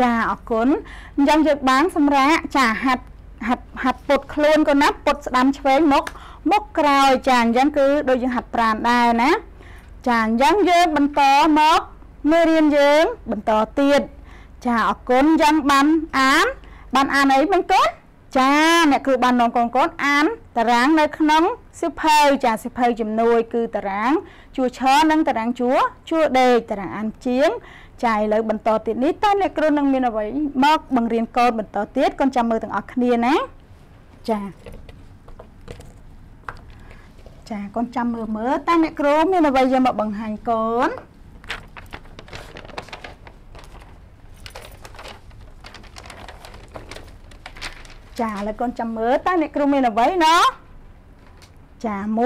ចាអរគុណអញ្ចឹងយើងបានសម្រាប់ចាហាត់ហាត់ហាត់ពុតខ្លួនកូនណាពុតស្ដាំឆ្វេងមកមុខក្រោយចាអញ្ចឹងគឺដូចយើងហាត់ប្រាណដែរណាចាអញ្ចឹងយើងបន្តមកមេរៀនយើងបន្តទៀតចាអរគុណអញ្ចឹងបានអានបានអានអីមិញកូនចាអ្នកគ្រូបាននាំកូនកូនអានតារាងនៅក្នុងសិភៅចាសិភៅជំនួយ គឺតារាងជួឈរនិងតារាងជួជួដេកតារាងអានជាង ចាឥឡូវបន្តទៀតនេះតើអ្នកគ្រូនឹងមានអ្វីមកបង្រៀនកូនបន្តទៀតកូនចាំមើលទាំងអស់គ្នាណាចាចាកូនចាំមើលមើលតើអ្នកគ្រូមានអ្វីយកមកបង្ហាញកូនចាឥឡូវកូនចាំមើលតើអ្នកគ្រូមានអ្វីណោះចា1 2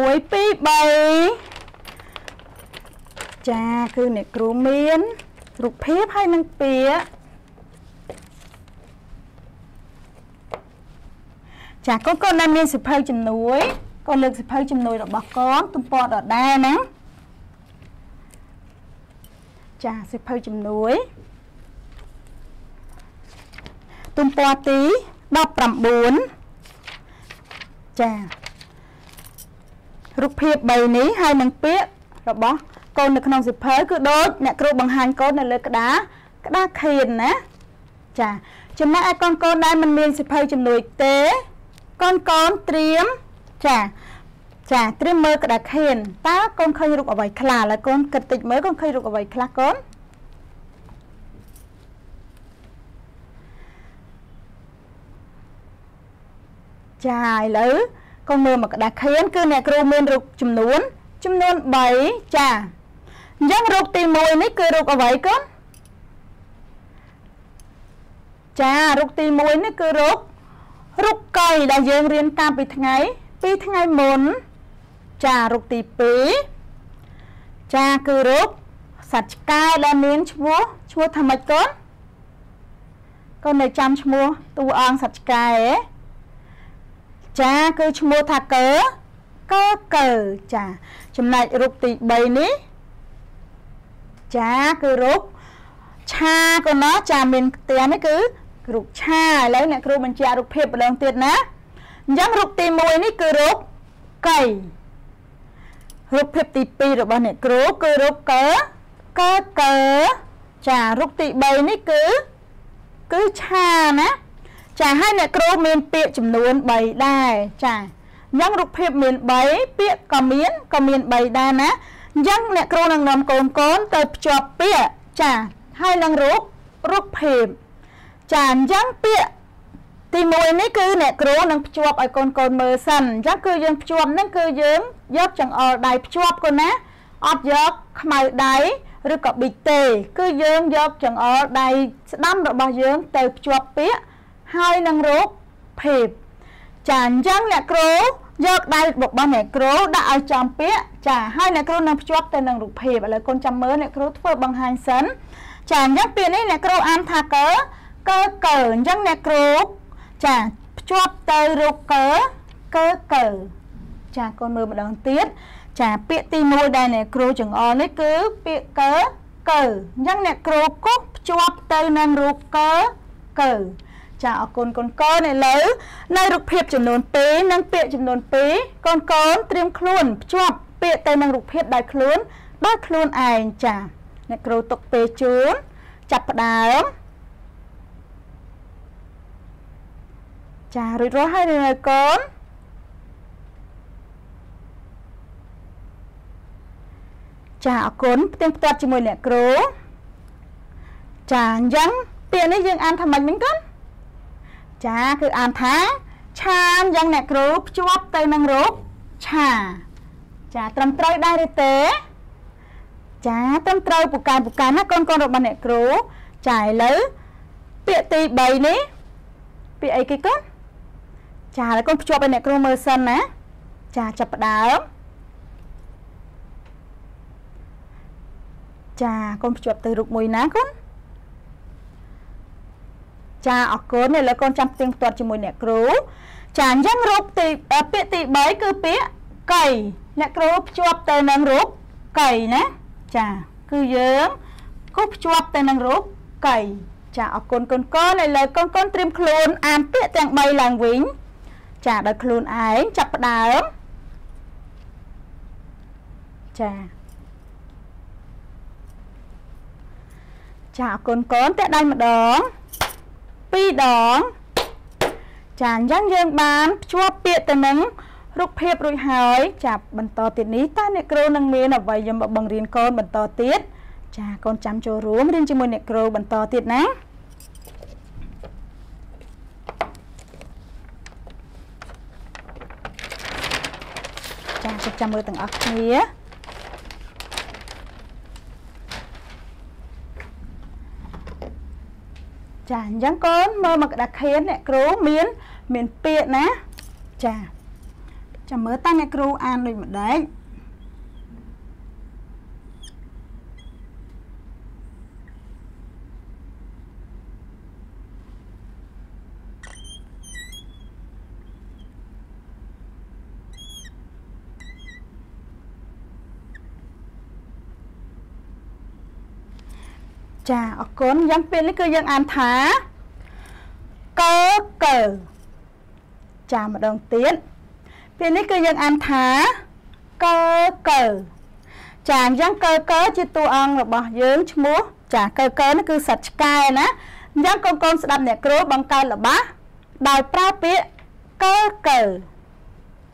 3ចាគឺអ្នកគ្រូមាន រូបភាពហើយនឹងពាក្យចាកូនកូនដែលមានសិភៅជំនួយកូនលើកសិភៅជំនួយរបស់កូនទំព័រដដែលណាចាសិភៅជំនួយទំព័រទី19ចារូបភាព3នេះហើយនឹងពាក្យរបស់ កូននៅក្នុងសិភៅគឺដូចអ្នកគ្រូបង្ហាញកូននៅលើក្តារក្តារខៀនណាចាចំណែកឯកូនកូនដែលមិនមានសិភៅជំនួយទេកូនកូនត្រៀមចាចាត្រៀមមើលក្តារខៀនតើកូនឃើញរូបអ្វីខ្លះហើយកូនគិតតិចមើលកូនឃើញរូបអ្វីខ្លះកូនចាឥឡូវកូនមើលមកក្តារខៀនគឺអ្នកគ្រូមានរូបចំនួន ចំនួន3ចា អញ្ចឹងរូបទី1នេះគឺរូបអ្វីកូនចារូបទី1នេះគឺរូបរូបកៃដែលយើងរៀនតាមពីថ្ងៃពីថ្ងៃមុនចារូបទី2ចាគឺរូបសត្វឆ្កែដែលមានឈ្មោះឈ្មោះថាម៉េចកូនកូននៅចាំឈ្មោះតួអង្គសត្វឆ្កែចាគឺឈ្មោះថាកើកើកើចាចំណែករូបទី3នេះ ចាគឺរូបឆាកូនណាចាមានផ្ទះនេះគឺរូបឆាឥឡូវអ្នកគ្រូបញ្ជាក់រូបភាពម្ដងទៀតណាអញ្ចឹងរូបទី1នេះគឺរូបកៃរូបភាពទី2របស់អ្នកគ្រូគឺរូបកើកើកើចារូបទី3នេះគឺគឺឆាណាចាហើយអ្នកគ្រូមានពាក្យចំនួន3ដែរចាអញ្ចឹងរូបភាពមាន3ពាក្យក៏មានក៏មាន3ដែរណា អញ្ចឹងអ្នកគ្រូនឹងនាំកូនកូនទៅភ្ជាប់ពាក្យចាហើយនឹងរូបរូបភាពចាអញ្ចឹងពាក្យទី1នេះគឺអ្នកគ្រូនឹងភ្ជាប់ឲ្យកូនកូនមើលសិនអញ្ចឹងគឺយើងភ្ជាប់ហ្នឹងគឺយើងយកចង្អុលដៃភ្ជាប់កូនណាអត់យកខ្មៅដៃឬក៏ប៊ីទេ គឺយើងយកចង្អុលដៃស្ដាំរបស់យើងទៅភ្ជាប់ពាក្យហើយនឹងរូបភាពចាអញ្ចឹងអ្នកគ្រូ យកដៃរបស់អ្នកគ្រូដាក់ឲ្យចំពាក្យចាហើយអ្នកគ្រូនឹងភ្ជាប់ទៅនឹងរូបភាពឥឡូវកូនចាំមើលអ្នកគ្រូធ្វើបង្ហាញសិនចាអញ្ចឹងពាក្យនេះអ្នកគ្រូអានថាកើកើកើអញ្ចឹងអ្នកគ្រូចាភ្ជាប់ទៅរូបកើកើកើចាកូនមើលម្ដងទៀតចាពាក្យទី1ដែលអ្នកគ្រូចង្អុលនេះគឺពាក្យកើកើអញ្ចឹងអ្នកគ្រូគូសភ្ជាប់ទៅនឹងរូបកើកើ ចាអរគុណកូនកូនឥឡូវនៅរូបភាពចំនួន2និងពាក្យចំនួន2កូនកូនត្រៀមខ្លួនភ្ជាប់ពាក្យទៅនឹងរូបភាពដោយខ្លួនដោយខ្លួនឯងចាអ្នកគ្រូទុកពេលជូនចាប់ផ្ដើមចារួចរាល់ហើយនៅកូនចាអរគុណផ្ទៀងផ្ទាត់ជាមួយអ្នកគ្រូចាអញ្ចឹងពាក្យនេះយើងអានថាម៉េចមិញកូន ចាគឺអានថា ឆាអញ្ចឹងអ្នកគ្រូភ្ជាប់ទៅនឹងរូបឆាចាត្រឹមត្រូវដែរឬទេចាត្រឹមត្រូវពូកែពូកែណាកូនកូនរបស់អ្នកគ្រូចាឥឡូវពាក្យទី3នេះពាក្យអីគេកូនចាហើយកូនភ្ជាប់ឲ្យអ្នកគ្រូមើលសិនណាចាចាប់ផ្ដើមចាកូនភ្ជាប់ទៅរូបមួយណាកូន ចាអរគុណឥឡូវកូនចាំផ្ទៀងផ្ទាត់ជាមួយអ្នកគ្រូចាអញ្ចឹងរូបទីពាក្យទី3គឺពាក្យកៃអ្នកគ្រូភ្ជាប់ទៅនឹងរូបកៃណាចាគឺយើងគូភ្ជាប់ទៅនឹងរូបកៃចាអរគុណកូនកូនឥឡូវកូនកូនត្រៀមខ្លួនអានពាក្យទាំង3ឡើងវិញចាដោយខ្លួនឯងចាប់ផ្ដើមចាចាអរគុណកូនតែដៃម្ដង ពីរដងចាអញ្ចឹងយើងបានភ្ជាប់ពាក្យទៅនឹងរូបភាពរួចហើយចាប់បន្តទៀតនេះតើអ្នកគ្រូនឹងមានអ្វីយកមកបង្រៀនកូនបន្តទៀតចាកូនចាំចូលរួមរៀនជាមួយអ្នកគ្រូបន្តទៀតណាចាចាំមើលទាំងអស់គ្នា ចាអញ្ចឹងកូនមើលមកក្តារខៀនអ្នកគ្រូមានមានពាក្យណាចាចាំមើលតើអ្នកគ្រូអានដូចម្ដេច ចាអរគុណយ៉ាងពេលនេះគឺយើងអានថាកើកើចាម្ដងទៀតពេលនេះគឺយើងអានថាកើកើចាអញ្ចឹងកើកើជាតួអង្គរបស់យើងឈ្មោះចាកើកើនេះគឺសត្វឆ្កែណាអញ្ចឹងកូនកូនស្ដាប់អ្នកគ្រូបង្កើតល្បះដោយប្រើពាក្យកើកើ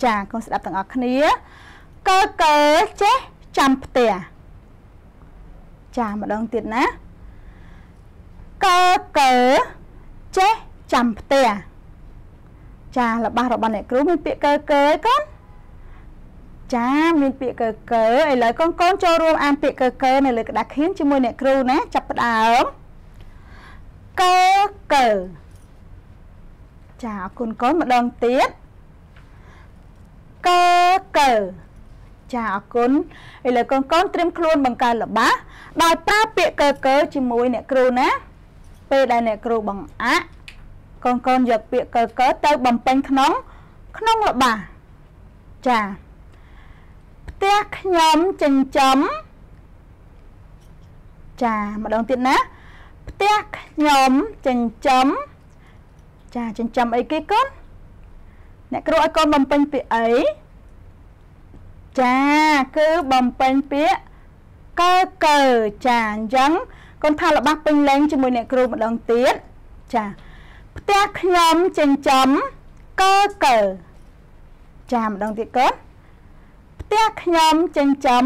ចាកូនស្ដាប់ទាំងអស់គ្នាកើកើចេះចាំផ្ទះចាម្ដងទៀតណា កើកើចេះចាំផ្ទះចារបស់របស់អ្នកគ្រូមានពាក្យកើកើកូនចាមានពាក្យកើកើឥឡូវកូនកូនចូលរួមអានពាក្យកើកើនៅលើក្តារខៀនជាមួយអ្នកគ្រូណាចាប់ផ្ដើមកើកើចាអរគុណកូនម្ដងទៀតកើកើចាអរគុណឥឡូវកូនកូនត្រៀមខ្លួនបង្កើនល្បះដោយប្រើពាក្យកើកើជាមួយអ្នកគ្រូណា ពេលដែលអ្នកគ្រូបង្អាក់កូនកូនយកពាក្យកើកើទៅបំពេញក្នុង ក្នុងល្បះចាផ្ទះខ្ញុំចិញ្ចឹមចាម្ដងទៀតណាផ្ទះខ្ញុំចិញ្ចឹមចាចិញ្ចឹមអីគេកូនអ្នកគ្រូឲ្យកូនបំពេញពាក្យអីចាគឺបំពេញពាក្យកើកើចាអញ្ចឹង កូនថារបស់ពេញលេងជាមួយអ្នកគ្រូម្ដងទៀតចាផ្ទះខ្ញុំចិញ្ចឹមកើកើចាម្ដងទៀតកូនផ្ទះខ្ញុំចិញ្ចឹម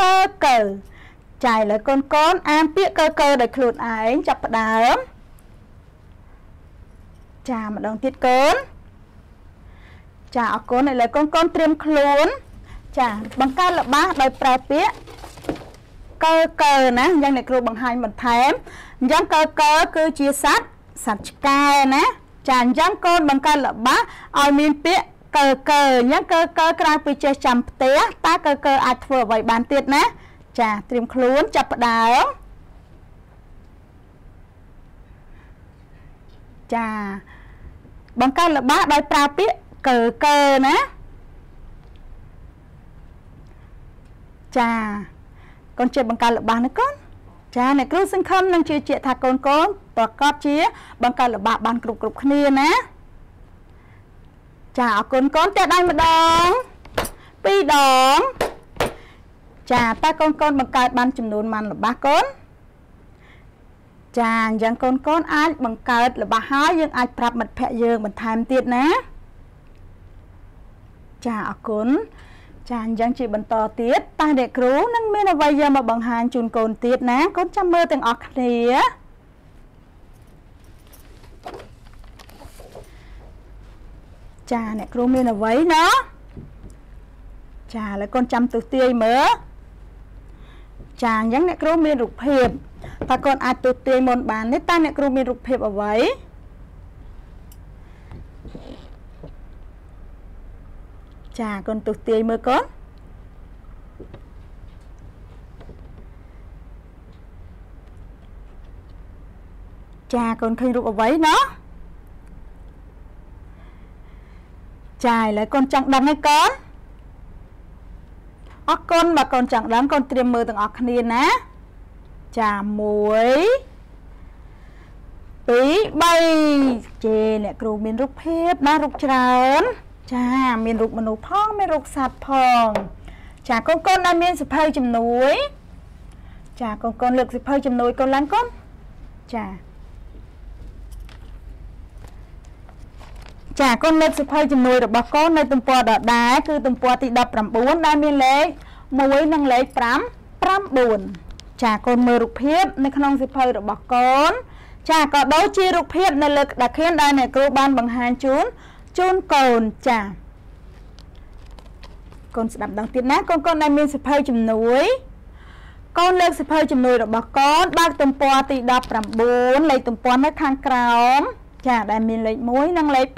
កើកើចាឥឡូវកូនកូនអានពាក្យកើកើដោយខ្លួនឯងចាប់ផ្ដើមចាម្ដងទៀតកូនចាអរគុណឥឡូវកូនកូនត្រៀមខ្លួន ចាបង្កើតល្បះដោយប្រើពាក្យ កើកើណាអញ្ចឹងអ្នកគ្រូបង្ហាញបន្ថែមអញ្ចឹងកើកើគឺជាសត្វសត្វឆ្កែណាចាអញ្ចឹងកូនបង្កើតល្បះឲ្យមានពាក្យកើកើអញ្ចឹងកើកើក្រៅពីចេះចាំផ្ទះតើកើកើអាចធ្វើអ្វីបានទៀតណា ចាត្រៀមខ្លួនចាប់ផ្ដើមចាបង្កើតល្បះដោយប្រើពាក្យកើកើណាចា កូនចេះបង្កើតល្បះណាកូនចាអ្នកគ្រូសង្ឃឹមនឹងជឿជាក់ថាកូនកូនប្រកបជាបង្កើតល្បះបានគ្រប់គ្រប់គ្នាណាចាអរគុណកូនតែដៃម្ដងពីរដងចាតើកូនកូនបង្កើតបានចំនួនប៉ុន្មានល្បះកូនចាអញ្ចឹងកូនកូនអាចបង្កើតរបស់ហើយយើងអាចប្រាប់មិត្តភ័ក្ដិយើងបន្ថែមទៀតណាចាអរគុណ ចាអញ្ចឹងជាបន្តទៀតតើអ្នកគ្រូនឹងមានអ្វីយកមកបង្ហាញជូនកូនទៀតណាកូនចាំមើលទាំងអស់គ្នាចាអ្នកគ្រូមានអ្វីណាចាឥឡូវកូនចាំទស្សទាយមើលចាអញ្ចឹងអ្នកគ្រូមានរូបភាពតើកូនអាចទស្សទាយមុនបានទេតើអ្នកគ្រូមានរូបភាពអ្វី ចាកូនទុះទាយមើលកូនចាកូនឃើញរូបអ្វីណោះចាឥឡូវកូនចង់ដឹងហើយកូនអរគុណបើកូនចង់ដឹងកូនត្រៀមមើលទាំងអស់គ្នាណាចា1 2 3 3ចេអ្នកគ្រូមានរូបភាពណារូបច្រើន ចាមានរូបមនុស្សផងមានរូបសត្វផង ចាកូនកូនដែលមានសិភៅជំនួយ ចាកូនកូនលើកសិភៅជំនួយកូនឡើងកូនចាចាកូនលើកសិភៅជំនួយរបស់កូននៅទំព័រដដែលគឺទំព័រទី19ដែលមានលេខ1និងលេខ5 9ចាកូនមើលរូបភាព នៅក្នុងសិភៅរបស់កូនចាក៏ដូចជារូបភាពនៅលើក្តារខៀនដែលអ្នកគ្រូបានបង្ហាញជូន ជូនកូនចាកូនស្ដាប់ដល់ទៀតណាកូនកូនដែលមានសិភៅជំនួយកូនលើកសិភៅជំនួយរបស់កូនបើកទំព័រទី19លេខទំព័រនៅខាងក្រោមចាដែលមានលេខ1និងលេខ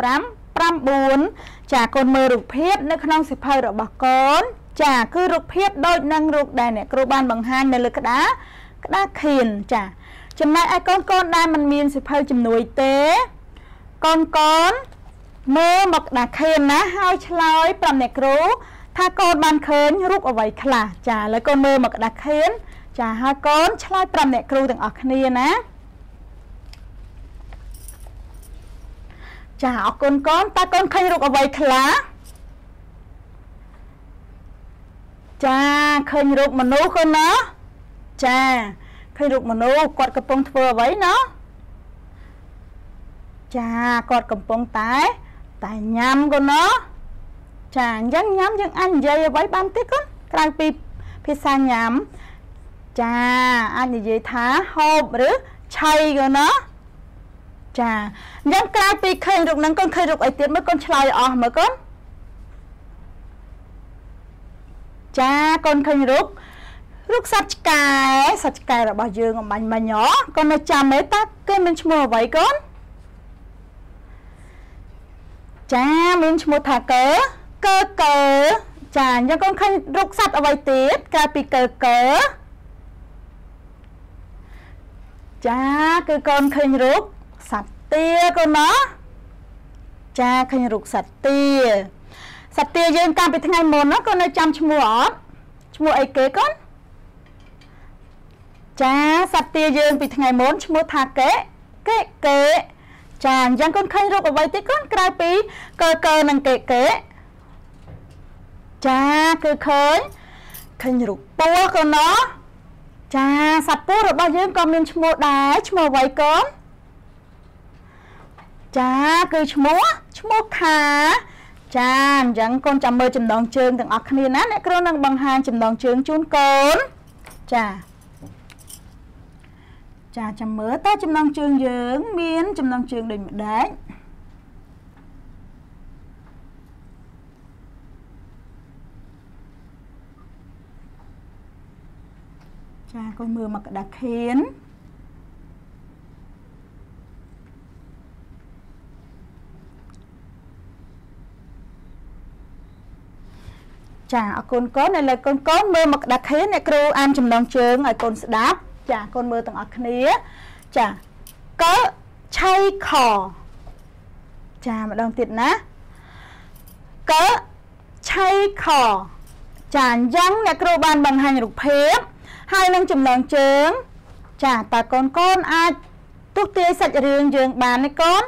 5 9ចាកូនមើលរូបភាពនៅក្នុងសិភៅរបស់កូនចាគឺរូបភាពដូចនឹងរូបដែលអ្នកគ្រូបានបង្ហាញនៅលើក្តារក្តារខៀនចាចំណែកឯកូនកូនដែលមិនមានសិភៅជំនួយទេកូនកូន មើលមកក្តារខៀនណាហើយឆ្លើយប្រាប់អ្នកគ្រូថាកូនបានឃើញរូបអ្វីខ្លះចាឥឡូវកូនមើលមកក្តារខៀនចាហើយកូនឆ្លើយប្រាប់អ្នកគ្រូទាំងអស់គ្នាណាចាអរគុណកូនតើកូនឃើញរូបអ្វីខ្លះចាឃើញរូបមនុស្សកូនណាចាឃើញរូបមនុស្សគាត់កំពុងធ្វើអ្វីណាចាគាត់កំពុងតែ តែញ៉ាំកូនណាចាអញ្ចឹងញ៉ាំយើងអាចនិយាយអ្វីបានទេកូនក្រៅពីភាសាញ៉ាំចាអាចនិយាយថាហូបឬឆៃកូនណាចាអញ្ចឹងក្រៅពីឃើញរូបហ្នឹងកូនឃើញរូបអីទៀតមើលកូនឆ្លើយអស់មើលកូនចាកូនឃើញរូបរូបសត្វឆ្កែសត្វឆ្កែរបស់យើងអំបញ្ញមិញហ៎កូននៅចាំទេតើគេមានឈ្មោះអ្វីកូន ចាមានឈ្មោះថាកើកើកើចាអញ្ចឹងកូនឃើញរូបសត្វអ្វីទៀតក្រៅពីកើកើចាគឺកូនឃើញរូបសត្វទាកូនណាចាឃើញរូបសត្វទាសត្វទាយើងកាលពីថ្ងៃមុនណាកូននៅចាំឈ្មោះអត់ឈ្មោះអីគេកូនចាសត្វទាយើងពីថ្ងៃមុនឈ្មោះថាកេកេកេ ចាអញ្ចឹងកូនឃើញរូបអ្វីទៀតកូនក្រៅពីកើកើនិងកេកេចាគឺឃើញឃើញរូបពស់កូនណោះចាសត្វពស់របស់យើងក៏មានឈ្មោះដែរឈ្មោះអ្វីកូនចាគឺឈ្មោះឈ្មោះខាចាអញ្ចឹងកូនចាំមើលចំណងជើងទាំងអស់គ្នាណាអ្នកគ្រូនឹងបង្ហាញចំណងជើងជូនកូនចា ចាចាំមើលតើចំណងជើងយើង មាន ចំណងជើងដូចម្ដេចចាកូនមើលមកក្តារខៀនចាអរគុណកូនឥឡូវកូនកូនមើលមកក្តារខៀនអ្នកគ្រូអានចំណងជើងឲ្យកូនស្ដាប់ ចាកូនមើលទាំងអស់គ្នាចាកឆៃខចាម្ដងទៀតណាកឆៃខចាអញ្ចឹងអ្នកគ្រូបានបង្ហាញរូបភាពហើយនឹងចំណងជើង ចាតើកូនកូនអាចទុះទាយសាច់រឿងយើងបានទេកូន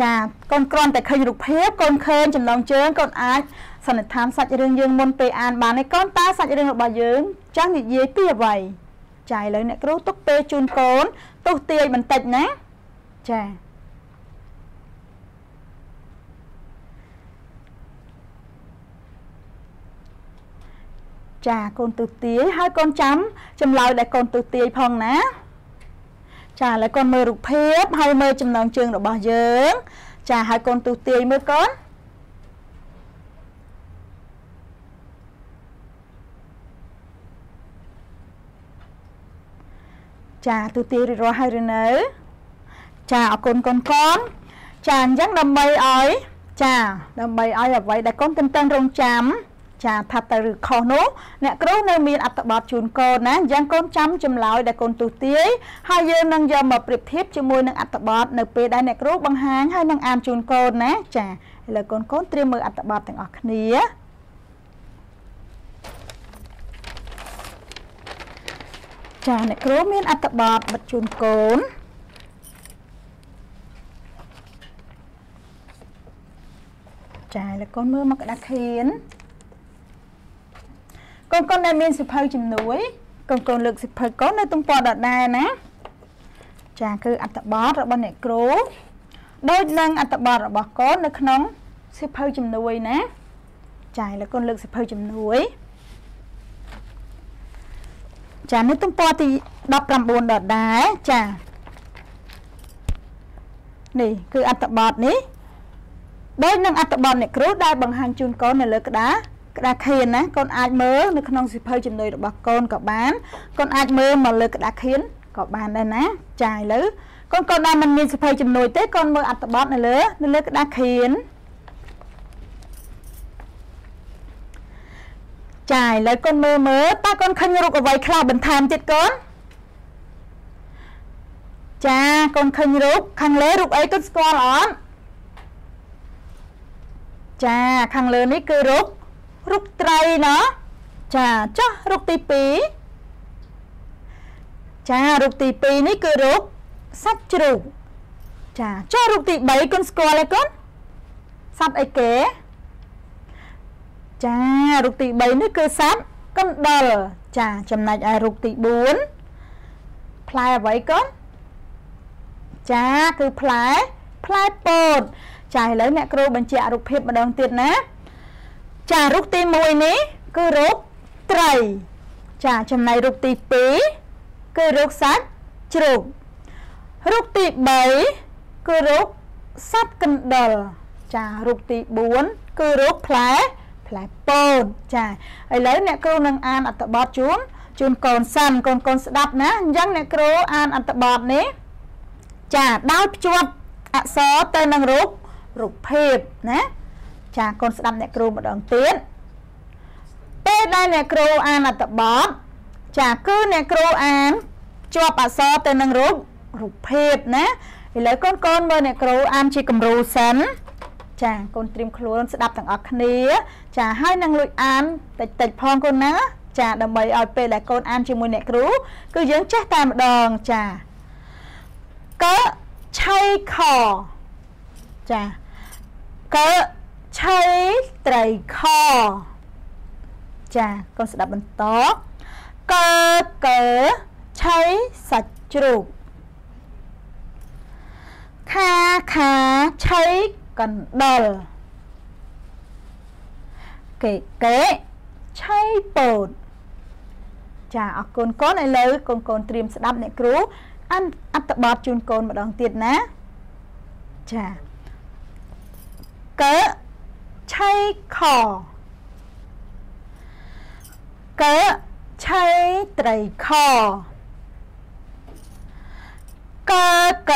ចាកូនគ្រាន់តែឃើញរូបភាពកូនឃើញចំណងជើងកូនអាចសន្និដ្ឋានសាច់រឿងយើងមុនពេលអានបានទេកូនតើសាច់រឿងរបស់យើងចាស់និយាយពីអ្វី ចាឥឡូវអ្នកគ្រូទុកពេលជូនកូនទុះទាយបន្តិចណាចាចាកូនទុះទាយហើយកូនចាំចម្លើយដែលកូនទុះទាយផងណាចាឥឡូវកូនមើលរូបភាពហើយមើលចំណងជើងរបស់យើង ចាហើយកូនទុះទាយមើលកូន ចាទូទាយរួចរាល់ហើយឬនៅ ចាអរគុណកូនកូនចាអញ្ចឹងដើម្បីឲ្យចាដើម្បីឲ្យអ្វីដែលកូនទន្ទឹងរង់ចាំចាថាទៅឬខុសនោះអ្នកគ្រូនៅមានអត្ថបទជូនកូនណាអញ្ចឹងកូនចាំចម្លើយដែលកូនទូទាយហើយយើងនឹងយកមកប្រៀបធៀបជាមួយនឹងអត្ថបទនៅពេលដែលអ្នកគ្រូបង្ហាញហើយនឹងអានជូនកូនណាចាឥឡូវកូនកូនត្រៀមមើលអត្ថបទទាំងអស់គ្នា ចាអ្នកគ្រូមានអត្ថបទបិទជូនកូនចាលោកកូនមើលមកក្តារខៀនកូនកូនដែលមានសិភៅជំនួយកូនកូនលើកសិភៅកូននៅទំព័រដដែលណាចាគឺអត្ថបទរបស់អ្នកគ្រូដូចនឹងអត្ថបទរបស់កូននៅក្នុងសិភៅជំនួយណាចាលោកកូនលើកសិភៅជំនួយ ចានៅទំព័រទី19ដដែលចានេះគឺអត្ថបទនេះដោយនឹងអត្ថបទអ្នកគ្រូដែលបង្ហាញជូនកូននៅលើក្តារក្តារខៀនណាកូនអាចមើលនៅក្នុងសិភៅជំនួយរបស់កូនក៏បានកូនអាចមើលមកលើក្តារខៀនក៏បានដែរណាចាឥឡូវកូនកូនដែលមិនមានសិភៅជំនួយទេកូនមើលអត្ថបទនៅលើនៅលើក្តារខៀន ចាឥឡូវកូនមើលមើលតើកូនឃើញរូបអ្វីខ្លះបន្ថែមទៀតកូនចាកូនឃើញរូបខាងលើរូបអីកូនស្គាល់អត់ចាខាងលើនេះគឺរូបរូបត្រីណាចាចុះរូបទី2ចារូបទី2នេះគឺរូបសាច់ជ្រូកចាចុះរូបទី3កូនស្គាល់ទេកូនសត្វអីគេ ចារូបទី3នេះគឺសត្វកណ្ដុរចាចំណែកឯរូបទី4ផ្លែអ្វីកូនចាគឺផ្លែផ្លែពោតចាឥឡូវអ្នកគ្រូបញ្ជាក់រូបភាពម្ដងទៀតណា ចារូបទី1នេះគឺរូបត្រី ចាចំណែករូបទី2គឺរូបសាច់ជ្រូករូបទី3គឺរូបសត្វកណ្ដុរចារូបទី4គឺរូបផ្លែ ផ្លែពោតចាឥឡូវអ្នកគ្រូនឹងអានអត្ថបទជូនជូនកូនសិនកូនកូនស្ដាប់ណាអញ្ចឹងអ្នកគ្រូអានអត្ថបទនេះចាដោយភ្ជាប់អក្សរទៅនឹងរូបរូបភាពណាចាកូនស្ដាប់អ្នកគ្រូម្ដងទៀតពេលដែលអ្នកគ្រូអានអត្ថបទចាគឺអ្នកគ្រូអានជាប់អក្សរទៅនឹងរូបរូបភាពណាឥឡូវកូនកូនមើលអ្នកគ្រូអានជាគំរូសិន ចាកូនត្រៀមខ្លួនស្ដាប់ទាំងអស់គ្នា ចាហើយនឹងលួចអានតិចតិចផងកូនណាចាដើម្បីឲ្យពេលដែលកូនអានជាមួយអ្នកគ្រូ គឺយើងចេះតែម្ដងចាកឆៃខចាកឆៃត្រីខចាកូនស្ដាប់បន្តកកឆៃសាច់ជ្រូកខាខាឆៃ កណ្ដុរកេកេឆៃពោតចាអរគុណកូនឥឡូវកូនកូនត្រៀមស្ដាប់អ្នកគ្រូអានអត្ថបទជូនកូនម្ដងទៀតណាចាកឆៃខកឆៃត្រីខកក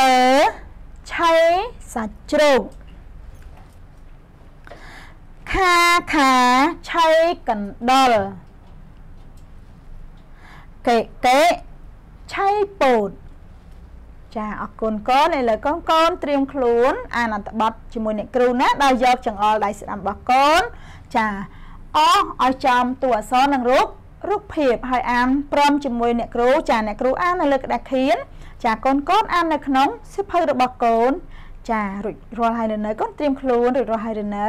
ឆៃសាច់ជ្រូក ខាខាឆៃកណ្ដុរកេកេឆៃពោតចាអរគុណកូនឥឡូវកូនកូនត្រៀមខ្លួនអានអត្ថបទជាមួយអ្នកគ្រូណាដោយយកចង្អុលដៃស្ដាំរបស់កូនចាអឲ្យចំតួអក្សរនិងរូបរូបភាពហើយអានព្រមជាមួយអ្នកគ្រូចាអ្នកគ្រូអាននៅលើក្តារខៀនចាកូនកូនអាននៅក្នុងសិភៅរបស់កូនចារួចរាល់ហើយនៅនៅកូនត្រៀមខ្លួនរួចរាល់ហើយនៅ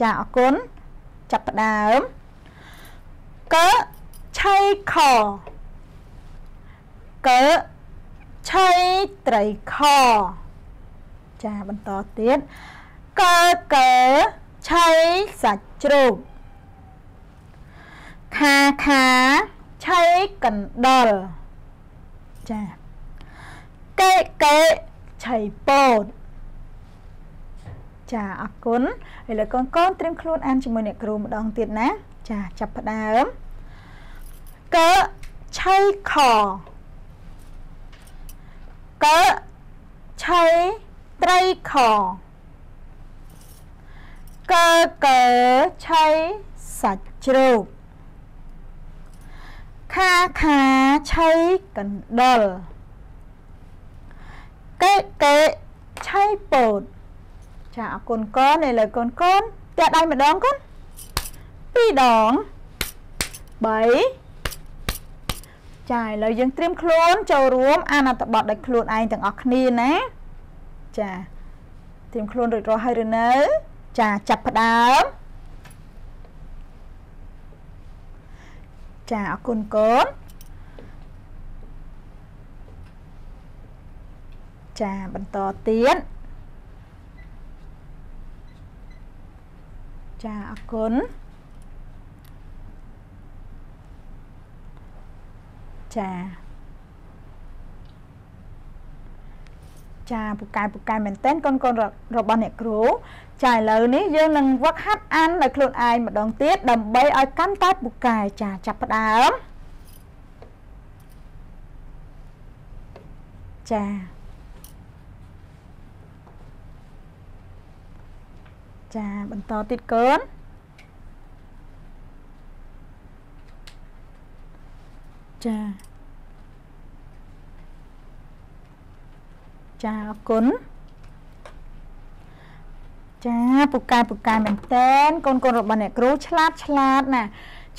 ចាអរគុណចាប់ផ្ដើមកឆៃខកឆៃត្រីខចាបន្តទៀតកកឆៃសាច់ជ្រូកខាខាឆៃកណ្ដុរចាកេកេឆៃពោត ចាអរគុណឥឡូវកូនកូនត្រៀមខ្លួនអានជាមួយអ្នកគ្រូម្ដងទៀតណា ចាចាប់ផ្ដើមកឆៃខកឆៃត្រីខកកឆៃសាច់ជ្រូកខាខាឆៃកណ្ដុរកេកេឆៃពោត ចាអរគុណកូនឥឡូវកូនកូនតាក់ដៃម្ដងកូនពីរដង3ចាឥឡូវយើងត្រៀមខ្លួនចូលរួមអានអត្ថបទដោយខ្លួនឯងទាំងអស់គ្នាណាចាត្រៀមខ្លួនរួចរាល់ហើយឬនៅ ចាចាប់ផ្ដើមចាអរគុណកូនចាបន្តទៀត ចាអរគុណចាចាពូកែពូកែមែនតើកូនកូនរបស់អ្នកគ្រូចាឥឡូវនេះយើងនឹងវឹកហាត់អានដោយខ្លួនឯងម្ដងទៀតដើម្បីឲ្យកាន់តែពូកែចាចាប់ផ្ដើមចា ចាបន្តទៀតកូនចាចាអរគុណចាពូកែពូកែមែនតែនកូនកូនរបស់អ្នកគ្រូឆ្លាតឆ្លាតណា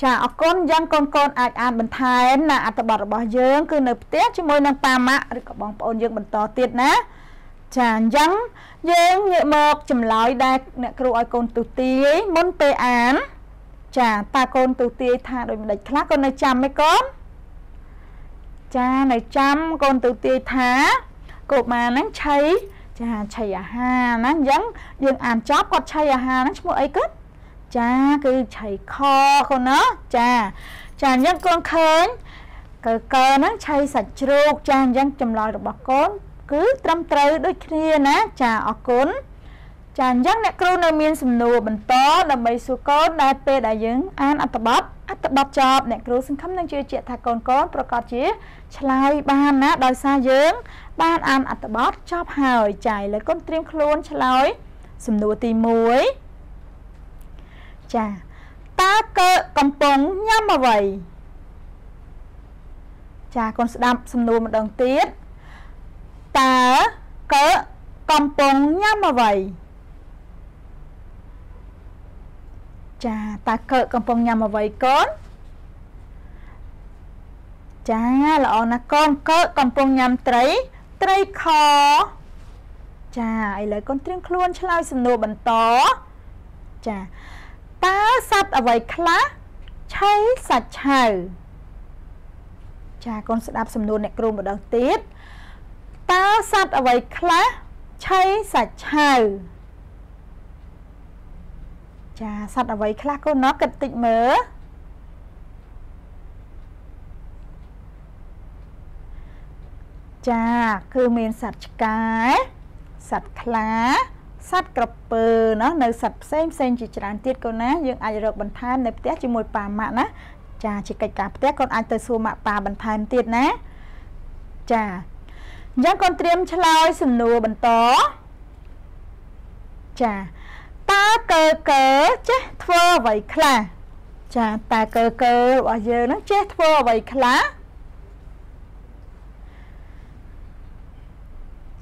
ចាអរគុណយ៉ាងកូនកូនអាចអានបន្ថែមណាអត្ថបទរបស់យើង គឺនៅផ្ទះជាមួយនឹងប៉ាម៉ាក់ឬក៏បងប្អូនយើងបន្តទៀតណា ចាអញ្ចឹងយើងងាកមកចម្លើយដែលអ្នកគ្រូឲ្យកូនទុទាយមុនពេលអាន ចាតើកូនទុទាយថាដូចម្ដេចខ្លះកូននៅចាំទេកូនចានៅចាំកូនទុទាយថាកុមារហ្នឹងឆៃចាឆៃអាហារណាអញ្ចឹងយើងអានចប់គាត់ឆៃអាហារហ្នឹងឈ្មោះអីគាត់ចាគឺឆៃខកូនណាចាចាអញ្ចឹងកូនឃើញកើកើហ្នឹងឆៃសាច់ជ្រូកចាអញ្ចឹងចម្លើយរបស់កូន គឺត្រឹមត្រូវដូចគ្នាណាចាអរគុណចាអញ្ចឹងអ្នកគ្រូនៅមានសំណួរបន្តដើម្បីសួរកូនដែលពេលដែលយើងអានអត្ថបទអត្ថបទចប់អ្នកគ្រូសង្ឃឹមនឹងជឿជាក់ថាកូនកូនប្រកាសជាឆ្លើយបានណាដោយសារយើង បានអានអត្ថបទចប់ហើយចាឥឡូវកូនត្រៀមខ្លួនឆ្លើយសំណួរទី1ចាតើកើកំពុងញ៉ាំអ្វីចាកូនស្ដាប់សំណួរម្ដងទៀត តើកើកំពុងញ៉ាំអ្វីចាតើកើកំពុងញ៉ាំអ្វីកូនចាល្អណាស់កូនកើកំពុងញ៉ាំត្រីត្រីខចាឥឡូវកូនត្រៀមខ្លួនឆ្លើយសំណួរបន្តចាតើសត្វអ្វីខ្លះឆៃសាច់ឆៅចាកូនស្ដាប់សំណួរអ្នកគ្រូម្ដងទៀត តើសត្វអ្វីខ្លះឆៃសាច់ឆៅចាសត្វអ្វីខ្លះកូនណោះគិតតិចមើលចាគឺមានសត្វឆ្កែសត្វខ្លាសត្វក្រពើណានៅសត្វផ្សេងផ្សេងជាច្រើនទៀតកូនណាយើងអាចរកបន្ថែមនៅផ្ទះជាមួយប៉ាម៉ាក់ណាចាជាកិច្ចការផ្ទះកូនអាចទៅសួរម៉ាក់ប៉ាបន្ថែមទៀតណាចា អញ្ចឹងកូនត្រៀមឆ្លើយសំណួរបន្តចាតើកើកើចេះធ្វើអ្វីខ្លះចាតើកើកើរបស់យើងនឹងចេះធ្វើអ្វីខ្លះ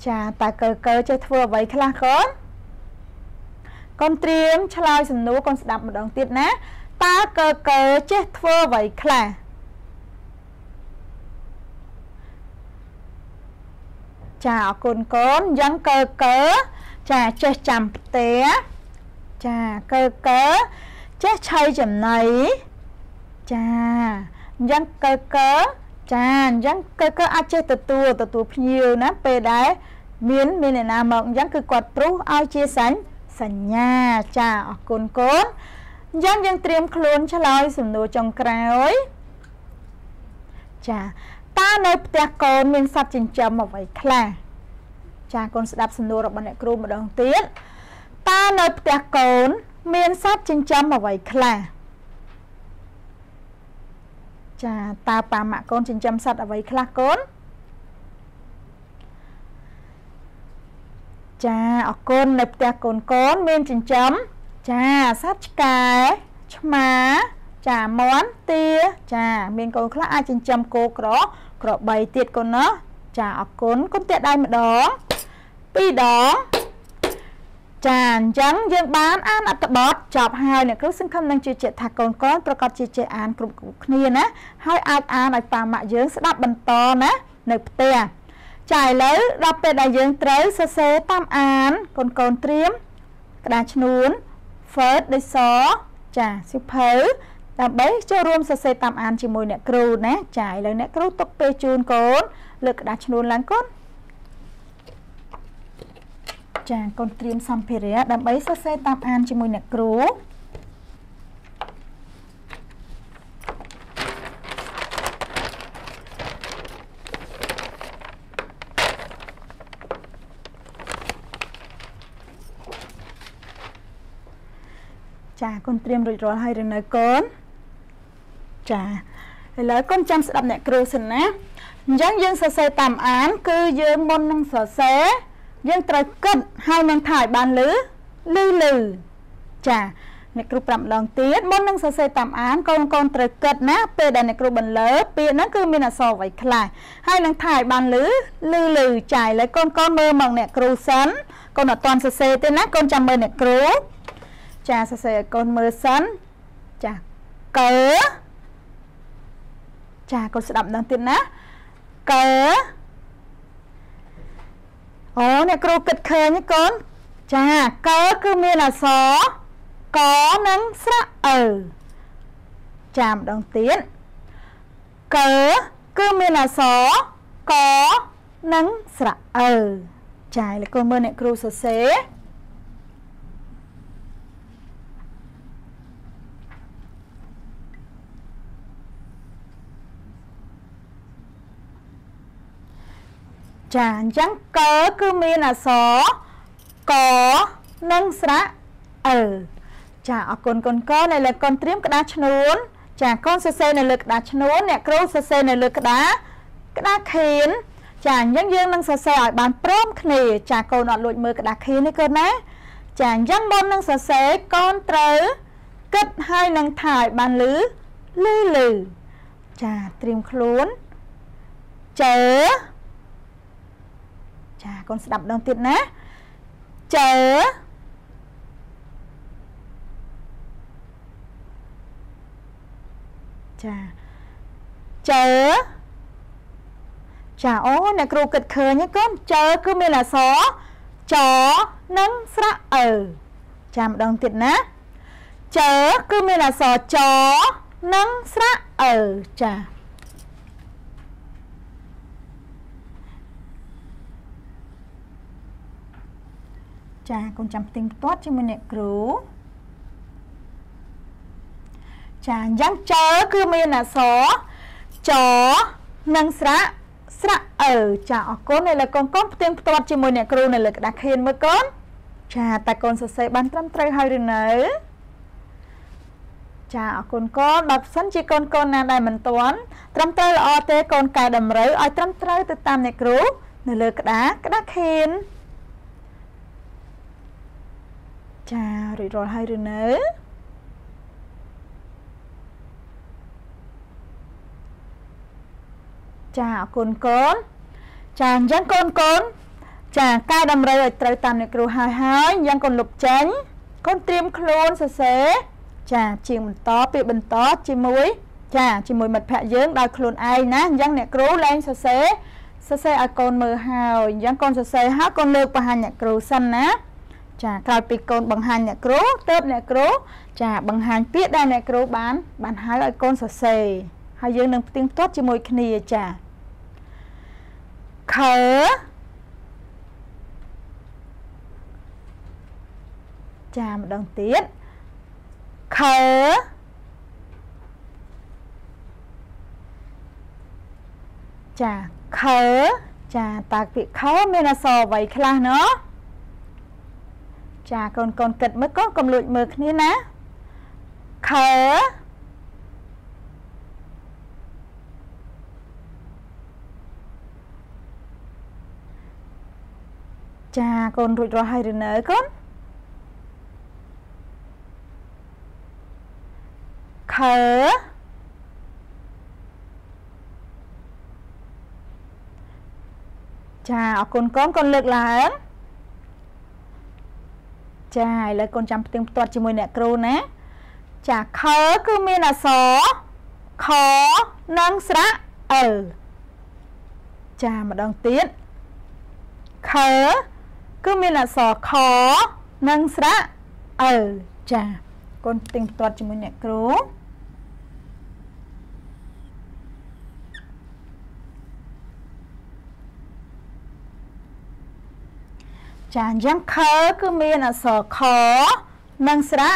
ចាតើកើកើចេះធ្វើអ្វីខ្លះកូនកូនត្រៀមឆ្លើយសំណួរកូនស្ដាប់ម្ដងទៀតណាតើកើកើចេះធ្វើអ្វីខ្លះ ចាអរគុណកូនយ៉ាងកើកើចាចេះចាំផ្ទះចាកើកើចេះឆៃចំណៃចាអញ្ចឹងកើកើចាអញ្ចឹងកើកើអាចចេះទទួលទទួលភ្ញៀវណាពេលដែលមានមានអ្នកណាមកអញ្ចឹងគឺគាត់ព្រុសឲ្យជាសញ្ញសញ្ញាចាអរគុណកូនអញ្ចឹងយើងត្រៀមខ្លួនឆ្លើយសំណួរចុងក្រោយចា តើនៅផ្ទះកូនមានសត្វចិញ្ចឹមអ្វីខ្លះចាកូនស្ដាប់សំណួររបស់អ្នកគ្រូម្ដងទៀតតើនៅផ្ទះកូន មានសត្វចិញ្ចឹមអ្វីខ្លះចាតើប៉ាម៉ាក់កូនចិញ្ចឹមសត្វអ្វីខ្លះកូនចាអរគុណនៅផ្ទះកូនកូនមានចិញ្ចឹមចាសត្វឆ្កែឆ្មា ចាមន់ទា ចាមានកូនខ្លះអាចចិញ្ចឹមគោក្រ ក្របីទៀតកូនណាចាអរគុណគុំតាក់ដៃម្ដងពីរដងចាអញ្ចឹងយើងបានអានអត្ថបទចប់ហើយអ្នកគ្រូសង្ឃឹមនឹងជឿជាក់ថាកូនកូនប្រកាសជាចេះអានគ្រប់គ្នាណាហើយអាចអានឲ្យប៉ាម៉ាក់យើងស្ដាប់បន្តណានៅផ្ទះចាឥឡូវដល់ពេលដែលយើងត្រូវសរសេរតាមអានកូនកូនត្រៀមក្តារឈ្នួន Word ដូចសចាសិភៅ ដើម្បីចូលរួមសរសេរតាមអានជាមួយអ្នកគ្រូណាចាឥឡូវអ្នកគ្រូទុកពេលជូនកូនលើកក្តារឈ្នួនឡើងកូនចាកូនត្រៀមសម្ភារៈដើម្បីសរសេរតាមអានជាមួយអ្នកគ្រូចាកូនត្រៀមរួចរាល់ហើយឬនៅកូន ចាឥឡូវកូនចាំស្ដាប់អ្នកគ្រូសិនណាអញ្ចឹងយើងសរសេរតាមអាន គឺយើងមុននឹងសរសេរយើងត្រូវគិតហើយនឹងថាឲ្យបានលឺលឺលឺចាអ្នកគ្រូប្រាប់ម្ដងទៀតមុននឹងសរសេរតាមអានកូនកូនត្រូវគិតណា ពេលដែលអ្នកគ្រូបន្លឺពាក្យហ្នឹងគឺមានអក្សរអ្វីខ្លះហើយនឹងថាឲ្យបានលឺលឺលឺចាឥឡូវកូនកូនមើលមកអ្នកគ្រូសិនកូនអត់ទាន់សរសេរទេណាកូនចាំមើលអ្នកគ្រូចាសរសេរឲ្យកូនមើលសិនចាកើ ចាកូនស្ដាប់ដល់ទៀតណាកើអូអ្នកគ្រូគិតឃើញកូនចាកើគឺមានអក្សរកនិងស្រៈអើចាម្ដងទៀតកើគឺមានអក្សរកនិងស្រៈអើចាឥឡូវកូនមើលអ្នកគ្រូសរសេរ ចាអញ្ចឹងកគឺមានអក្សរកនិងស្រៈអើចាអរគុណកូនកូននៅលើកូនត្រៀមក្តារឈ្នួនចាកូនសរសេរនៅលើក្តារឈ្នួនអ្នកគ្រូសរសេរនៅលើក្តារក្តារខៀនចាអញ្ចឹងយើងនឹងសរសេរឲ្យបានព្រមគ្នាចាកូនអត់លួចមើលក្តារខៀនទេកូនណាចាអញ្ចឹងមុននឹងសរសេរកូនត្រូវគិតហើយនឹងថាឲ្យបានលឺលឺលឺចាត្រៀមខ្លួនចើ ចាកូនស្ដាប់ដងទៀតណាចើចាចើចាអូអ្នកគ្រូគិតឃើញកូនចើគឺមានអក្សរចនិងស្រៈអើចាម្ដងទៀតណាចើគឺមានអក្សរចនិងស្រៈអើចា ចាកូនចាំផ្ទៀងផ្ទាត់ជាមួយអ្នកគ្រូចាអញ្ចឹងចគឺមានអក្សរចនិងស្រៈស្រៈអើចាអរគុណឥឡូវកូនកូនផ្ទៀងផ្ទាត់ជាមួយអ្នកគ្រូនៅលើក្តារខៀនមើលកូនចាតើកូនសរសេរបានត្រឹមត្រូវហើយឬនៅចាអរគុណកូនបើសិនជាកូនកូនណាដែលមិនទាន់ត្រឹមត្រូវល្អទេកូនកែតម្រូវឲ្យត្រឹមត្រូវទៅតាមអ្នកគ្រូនៅលើក្តារក្តារខៀន ចារួចរាល់ហើយឬនៅចាអរគុណកូនចាអញ្ចឹងកូនកូនចាកែតម្រូវឲ្យត្រូវតាមអ្នកគ្រូហើយហើយអញ្ចឹងកូនលុបចេញកូនត្រៀមខ្លួនសរសេរចាជាងបន្តពាក្យបន្តជាមួយចាជាមួយមិត្តភ័ក្ដិយើងដោយខ្លួនឯងណាអញ្ចឹងអ្នកគ្រូលែងសរសេរសរសេរឲ្យកូនមើលហើយអញ្ចឹងកូនសរសេរហើយកូនលើកបង្ហាញអ្នកគ្រូសិនណា ចាក្រោយពីកូនបង្ហាញអ្នកគ្រូទៅអ្នកគ្រូចាបង្ហាញពាក្យដែលអ្នកគ្រូបាន បានហៅឲ្យកូនសរសេរហើយយើងនឹងផ្ទៀងផ្ទាត់ជាមួយគ្នាចាខចាម្ដងទៀតខចាខចាតើពាក្យខមានអក្សរអ្វីខ្លះណោះ ចាកូនកូនគិតមើលកូនកុំលួចមើលគ្នាណាខចាកូនរួចរាល់ហើយឬនៅកូនខចាអរគុណកូនកូនលើកឡើង ចាឥឡូវកូនចាំផ្ទៀងផ្ទាត់ជាមួយអ្នកគ្រូណាចាខគឺមានអក្សរខនិងស្រៈអើចាម្ដងទៀតខខគឺមានអក្សរខនិងស្រៈអើចាកូនផ្ទៀងផ្ទាត់ជាមួយអ្នកគ្រូ ចាអញ្ចឹងខគឺមានអក្សរខនិងស្រៈ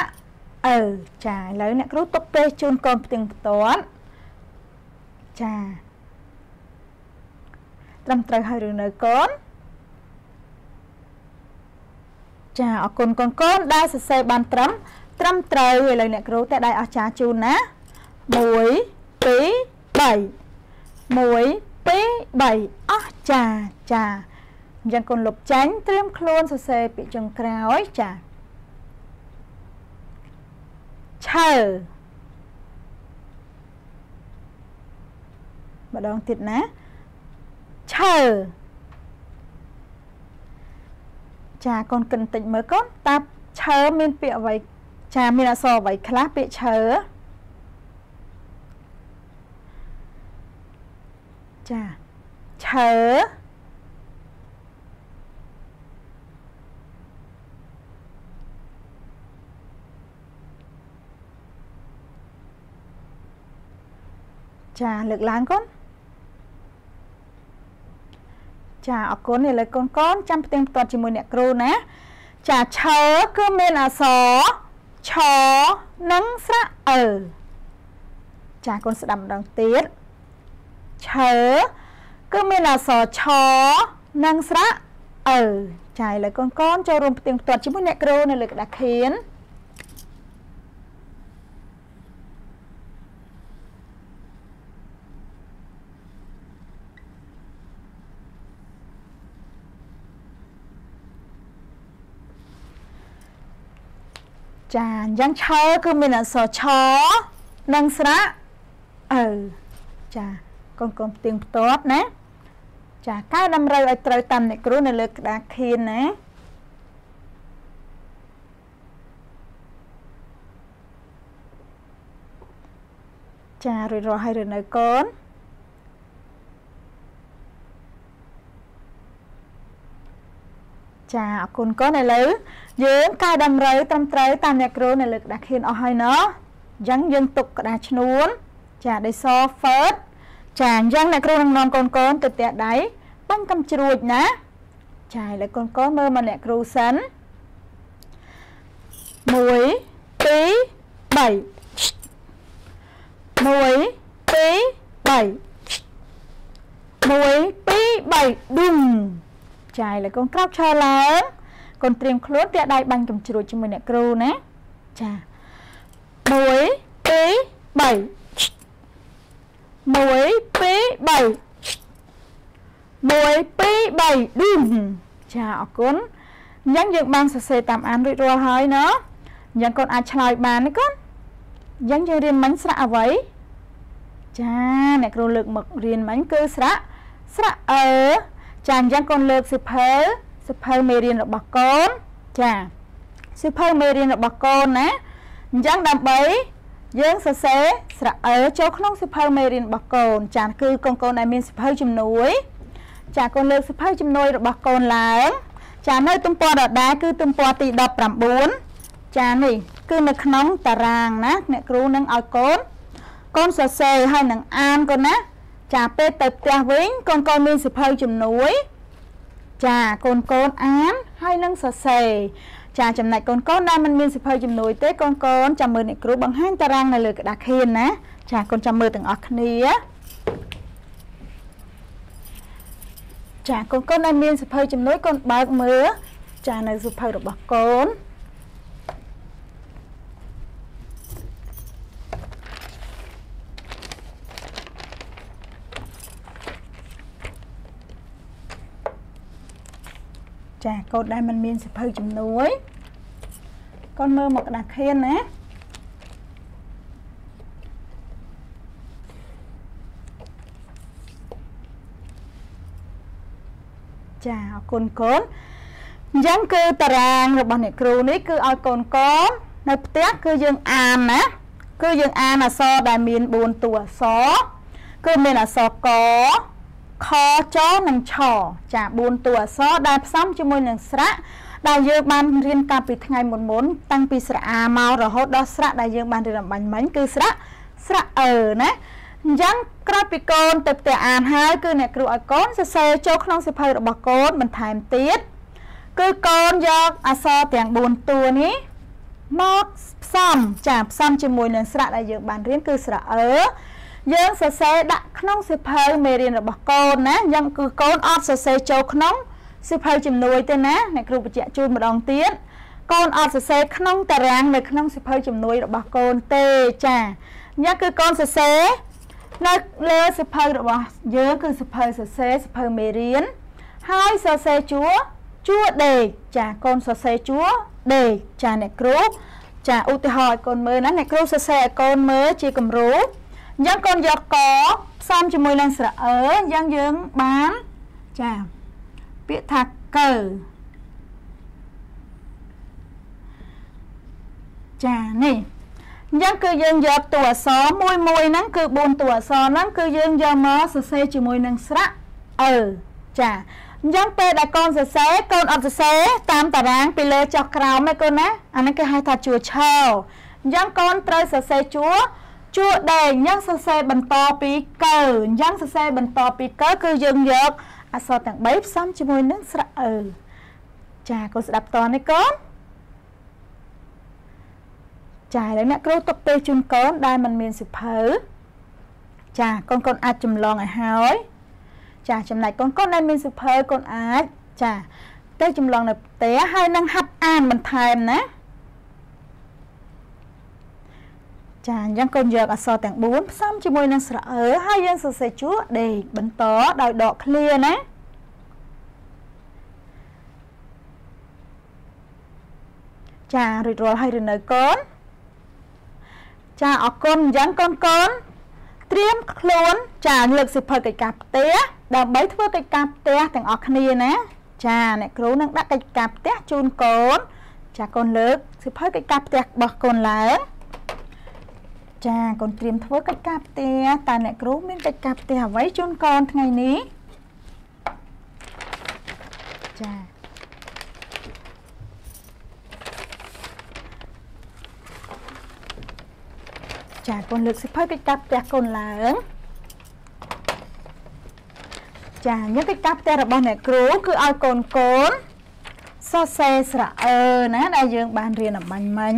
អើចាឥឡូវអ្នកគ្រូទុកពេលជូនកូនផ្ទៀងផ្ទាត់ចាត្រឹមត្រូវហើយឬនៅកូនចាអរគុណកូនកូនដែលសរសេរបានត្រឹមត្រឹមត្រូវឥឡូវអ្នកគ្រូតែដៃអស្ចារ្យជូនណា1 2 3 1 2 3អស់ចាចា អញ្ចឹងកូនលុបចាញ់ត្រៀមខ្លួនសរសេរពាក្យចុងក្រោយចាឈើម្ដងទៀតណាឈើចាកូនគិនតិចមើលកូនតើឈើមានពាក្យអ្វីចាមានអក្សរអ្វីខ្លះពាក្យឈើចាឈើ ចាលើកឡើងកូនចាអរគុណឥឡូវកូនកូនចាំផ្ទៀងផ្ទាត់ជាមួយអ្នកគ្រូណា ចាឈើគឺមានអក្សរឆនិងស្រៈអើចាកូនស្ដាប់ម្ដងទៀតឈើគឺមានអក្សរឆនិងស្រៈអើចាឥឡូវកូនកូនចូលរួមផ្ទៀងផ្ទាត់ជាមួយអ្នកគ្រូនៅលើក្តារខៀន ចាអញ្ចឹងឆើគឺមានអក្សរឆនិងស្រៈអើចាកូនកូនផ្ទៀងផ្ទាត់ណាចាកៅតម្រូវឲ្យត្រូវតាមអ្នកគ្រូនៅលើក្តារខៀនណាចារួចរាល់ហើយឬនៅកូន ចាអរគុណកូនឥឡូវយើងកែតម្រូវត្រឹមត្រូវតាមអ្នកគ្រូនៅលើក្តារខៀនអស់ហើយណោះអញ្ចឹងយើងទុកក្តារឈ្នួនចាដេសហ្វឺតចាអញ្ចឹងអ្នកគ្រូនឹងនាំកូនកូនទៅផ្ទះដៃបាញ់កំជ្រួចណាចាឥឡូវកូនកូនមើលមកអ្នកគ្រូសិន1 2 3 1 2 3ដុំ ចាឥឡូវកូនក្រោកឈរឡើងកូនត្រៀមខ្លួនពាក់ដៃបាញ់កំជ្រួចជាមួយអ្នកគ្រូណាចា1 2 3 1 2 3 1 2 3ឌុំចាអរគុណអញ្ចឹងយើងបានសរសេរតាមអានរួចរាល់ហើយណោះអញ្ចឹងកូនអាចឆ្លើយបានទេកូនអញ្ចឹងយើងរៀនមិញស្រៈអ្វីចាអ្នកគ្រូលើកមករៀនមិញគឺស្រៈស្រៈអឺ ចាអញ្ចឹងកូនលើកសិភើសិភៅមេរៀនរបស់កូនចាសិភៅមេរៀនរបស់កូនណាអញ្ចឹងដើម្បីយើងសរសេរស្រអើចូលក្នុងសិភៅមេរៀនរបស់កូនចាគឺកូនកូនដែលមានសិភៅជំនួយ ចាកូនលើកសិភៅជំនួយរបស់កូនឡើងចានៅទំព័រដដែលគឺទំព័រទី19ចានេះគឺនៅក្នុងតារាងណាអ្នកគ្រូនឹងឲ្យកូនកូនសរសេរហើយនឹងអានកូនណា ចាពេលទៅផ្ទះវិញកូនកូនមានសិភៅជំនួយ ចាកូនកូនអានហើយនឹងសរសេរចាចំណែកកូនកូនដែលមិនមានសិភៅជំនួយទេកូនកូនចាំមើលអ្នកគ្រូបង្ហាញតារាងនៅលើក្តារខៀនណាចាកូនចាំមើលទាំងអស់គ្នាចាកូនកូនដែលមានសិភៅជំនួយកូនបើកមើលចានៅសិភៅរបស់កូន ចាកូនដែលมันមានសិភៅជំនួយកូនមើលមកក្តារខៀនណាចាអរគុណកូនអញ្ចឹងគឺតារាងរបស់អ្នកគ្រូនេះគឺឲ្យកូនកូននៅផ្ទះគឺយើងអានណាគឺយើងអានអក្សរដែលមាន4តួអក្សរគឺមានអក្សរក ខចនិងឆចា4តួអក្សរដែលផ្សំជាមួយនឹងស្រៈដែលយើងបានរៀនកាលពីថ្ងៃមុនមុនតាំងពីស្រៈអាមករហូតដល់ស្រៈដែលយើងបានរៀនអំបញ្ញមិញគឺស្រៈស្រៈអឺណាអញ្ចឹងក្រោយពីកូនទៅផ្ទះអានហើយគឺអ្នកគ្រូឲ្យកូនសរសេរចូលក្នុងសិភៅរបស់កូនបន្ថែមទៀតគឺកូនយកអក្សរទាំង4តួនេះមកផ្សំចាផ្សំជាមួយនឹងស្រៈដែលយើងបានរៀនគឺស្រៈអឺ យើងសរសេរដាក់ក្នុងសិភៅមេរៀនរបស់កូនណាអញ្ចឹងគឺកូនអត់សរសេរចូលក្នុងសិភៅជំនួយទេណាអ្នកគ្រូបញ្ជាក់ជូនម្ដងទៀតកូនអត់សរសេរក្នុងតារាងនៅក្នុងសិភៅជំនួយរបស់កូនទេចាអញ្ចឹងគឺកូនសរសេរនៅលើសិភៅរបស់យើងគឺសិភៅសរសេរសិភៅមេរៀនហើយសរសេរជួជួដេកចាកូនសរសេរជួដេកចាអ្នកគ្រូចាឧទាហរណ៍ឲ្យកូនមើលណាអ្នកគ្រូសរសេរឲ្យកូនមើលជាគំរូ អញ្ចឹងកូនយកកផ្សំជាមួយនឹងស្រៈអឺអញ្ចឹងយើងបានចាពាក្យថាកើចានេះអញ្ចឹងគឺយើងយកតួអក្សរមួយមួយហ្នឹងគឺ4តួអក្សរហ្នឹងគឺយើងយកមកសរសេរជាមួយនឹងស្រៈអឺចាអញ្ចឹងពេលដែលកូនសរសេរកូនអត់សរសេរតាមតារាងពីលើចុះក្រោមឯកូនណាអានេះគេហៅថាជួឆោអញ្ចឹងកូនត្រូវសរសេរជួ ជួដេកអញ្ចឹងសរសេរបន្តពីកើអញ្ចឹងសរសេរបន្តពីកើគឺយើងយកអក្សរទាំង3ផ្សំជាមួយនឹងស្រៈអឺចាកូនស្ដាប់តនេះកូនចាឥឡូវអ្នកគ្រូទុកពេលជូនកូនដែលมันមានសិភៅចាកូនកូនអាចចម្លងឲ្យហើយចាចំណែកកូនកូនដែលមានសិភៅកូនអាចចាទៅចម្លងនៅផ្ទះហើយនឹងហាត់អានបន្ថែមណា ចាអញ្ចឹងកូនយកអក្សរទាំង4ផ្សំជាមួយនឹងស្រៈអឺហើយយើងសរសេរជួដេកបន្តដោយដកឃ្លាណាចារួចរាល់ហើយឬនៅកូនចាអរគុណអញ្ចឹងកូនកូនត្រៀមខ្លួន ចាលើកសិភៅកិច្ចការផ្ទះដើម្បីធ្វើកិច្ចការផ្ទះទាំងអស់គ្នាណា ចាអ្នកគ្រូនឹងដាក់កិច្ចការផ្ទះជូនកូន ចាកូនលើកសិភៅកិច្ចការផ្ទះរបស់កូនឡើង ចាកូនត្រៀមធ្វើកិច្ចការផ្ទះតើអ្នកគ្រូមានកិច្ចការផ្ទះអ្វីជូនកូនថ្ងៃនេះចាចាកូនលើកសិភៅកិច្ចការផ្ទះកូនឡើងចាញឹកកិច្ចការផ្ទះរបស់អ្នកគ្រូគឺឲ្យកូនកូនសរសេរស្រៈអឺណាដែលយើងបានរៀនអំបញ្ញមិញ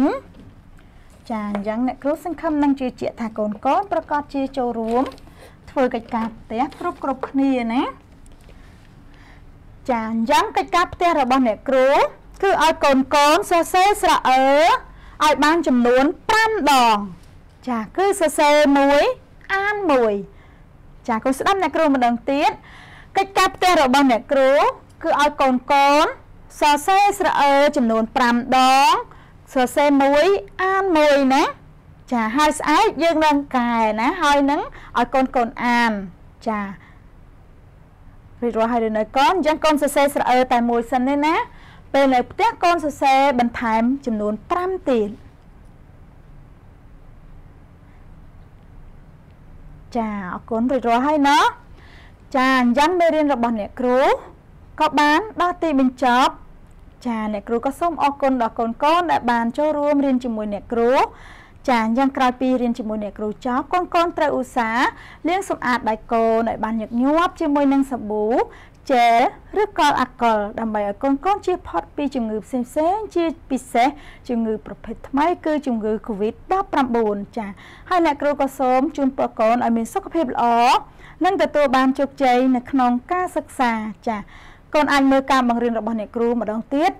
ចាអញ្ចឹងអ្នកគ្រូសង្ឃឹមនឹងជឿជាក់ថាកូនកូនប្រកាសជាចូលរួម ធ្វើកិច្ចការផ្ទះគ្រប់គ្រប់គ្នាណាចាអញ្ចឹងកិច្ចការផ្ទះរបស់អ្នកគ្រូគឺឲ្យកូនកូនសរសេរស្រៈអឺឲ្យបានចំនួន5ដង ចាគឺសរសេរមួយអានមួយចាកូនស្ដាប់អ្នកគ្រូម្ដងទៀតកិច្ចការផ្ទះរបស់អ្នកគ្រូគឺឲ្យកូនកូនសរសេរស្រអើចំនួន5ដង សរសេរមួយអានមួយណាចាហើយស្អែកយើងនឹងកែណាហើយនឹងឲ្យកូនកូនអានចារីរស់ហើយនៅកូនអញ្ចឹងកូនសរសេរស្រអើតែមួយសិនទេណាពេលនៅផ្ទះកូនសរសេរបន្ថែមចំនួន5ទៀតចាអរគុណរួចរាល់ហើយណោះចាអញ្ចឹងមេរៀនរបស់អ្នកគ្រូក៏បានដល់ទីបញ្ចប់ ចាអ្នកគ្រូក៏សូមអរគុណដល់កូនកូនដែលបានចូលរួមរៀនជាមួយអ្នកគ្រូចាអញ្ចឹងក្រោយពីរៀនជាមួយអ្នកគ្រូចប់កូនកូនត្រូវឧស្សាហ៍លាងសម្អាតដៃកូនឲ្យបានញឹកញាប់ជាមួយនឹងសាប៊ូជែលឬកលអាកុលដើម្បីឲ្យកូនកូនជៀសផុតពីជំងឺផ្សេងផ្សេងជាពិសេសជំងឺប្រភេទថ្មីគឺជំងឺ Covid-19 ចាហើយអ្នកគ្រូក៏សូមជូនពរកូនឲ្យមានសុខភាពល្អនិងទទួលបានជោគជ័យនៅក្នុងការសិក្សាចា កូនអាចមើលការបង្រៀនរបស់អ្នកគ្រូម្ដងទៀត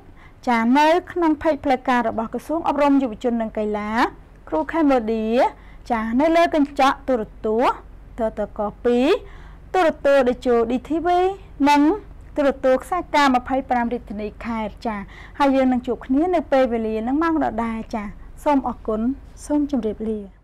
ចានៅក្នុងផេកផ្លូវការរបស់ក្រសួងអប់រំយុវជននិងកីឡា គ្រូខេមូឌីចានៅលើកញ្ចក់ទូរទស្សន៍តតក2ទូរទស្សន៍ដូចជា DTV និងទូរទស្សន៍ខ្សែការ25រាជធានីខេត្តចាហើយយើងនឹងជួបគ្នានៅពេលវេលានឹងម៉ោងដដែលចាសូមអរគុណសូមជម្រាបលា